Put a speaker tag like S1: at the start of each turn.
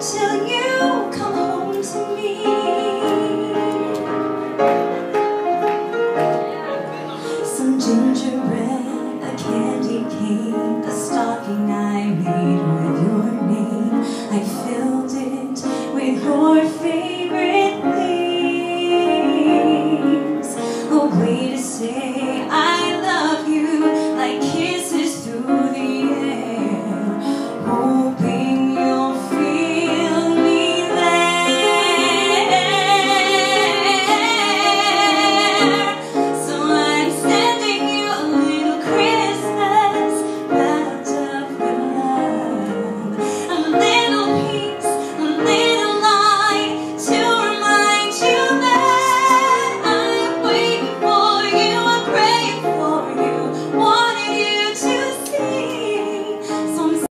S1: till you come home to me. Some gingerbread.